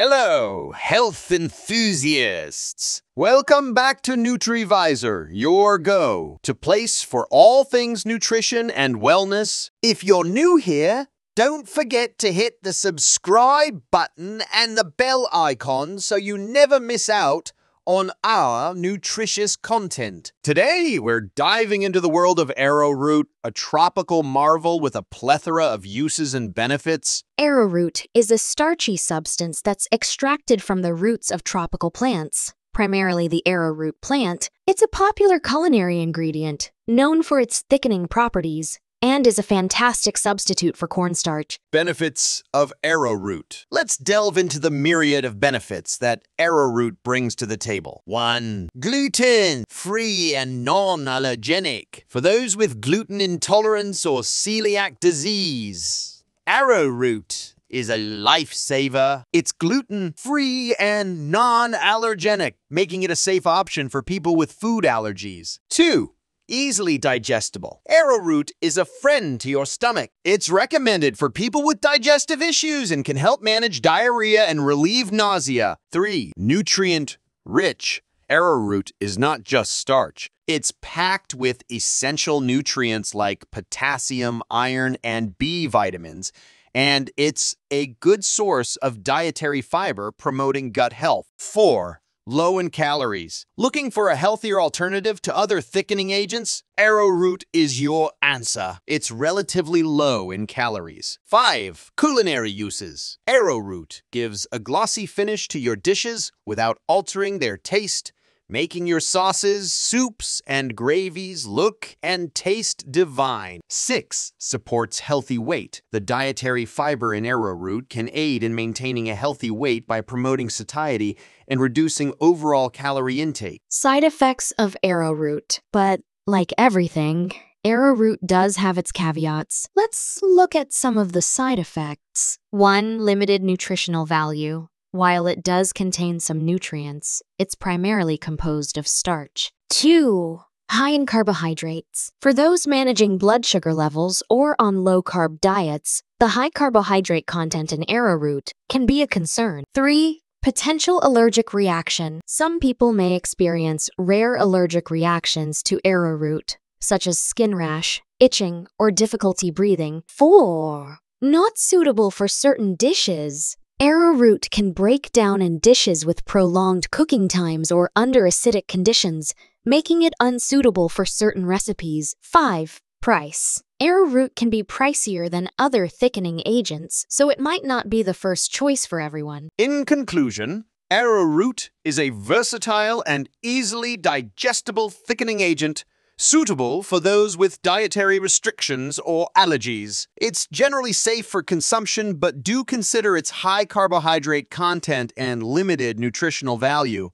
Hello, health enthusiasts! Welcome back to NutriVisor, your go to place for all things nutrition and wellness. If you're new here, don't forget to hit the subscribe button and the bell icon so you never miss out on our nutritious content. Today, we're diving into the world of arrowroot, a tropical marvel with a plethora of uses and benefits. Arrowroot is a starchy substance that's extracted from the roots of tropical plants, primarily the arrowroot plant. It's a popular culinary ingredient, known for its thickening properties and is a fantastic substitute for cornstarch. Benefits of arrowroot. Let's delve into the myriad of benefits that arrowroot brings to the table. 1. Gluten free and non allergenic. For those with gluten intolerance or celiac disease, arrowroot is a lifesaver. It's gluten free and non allergenic, making it a safe option for people with food allergies. 2 easily digestible. Arrowroot is a friend to your stomach. It's recommended for people with digestive issues and can help manage diarrhea and relieve nausea. 3. Nutrient rich. Arrowroot is not just starch. It's packed with essential nutrients like potassium, iron, and B vitamins, and it's a good source of dietary fiber promoting gut health. 4 low in calories. Looking for a healthier alternative to other thickening agents? Arrowroot is your answer. It's relatively low in calories. 5. Culinary uses. Arrowroot gives a glossy finish to your dishes without altering their taste making your sauces, soups, and gravies look and taste divine. 6. Supports healthy weight. The dietary fiber in arrowroot can aid in maintaining a healthy weight by promoting satiety and reducing overall calorie intake. Side effects of arrowroot. But like everything, arrowroot does have its caveats. Let's look at some of the side effects. 1. Limited nutritional value. While it does contain some nutrients, it's primarily composed of starch. 2. High in carbohydrates. For those managing blood sugar levels or on low carb diets, the high carbohydrate content in arrowroot can be a concern. 3. Potential allergic reaction. Some people may experience rare allergic reactions to arrowroot, such as skin rash, itching, or difficulty breathing. 4. Not suitable for certain dishes. Arrowroot can break down in dishes with prolonged cooking times or under acidic conditions, making it unsuitable for certain recipes. 5. Price. Arrowroot can be pricier than other thickening agents, so it might not be the first choice for everyone. In conclusion, arrowroot is a versatile and easily digestible thickening agent suitable for those with dietary restrictions or allergies. It's generally safe for consumption, but do consider its high carbohydrate content and limited nutritional value.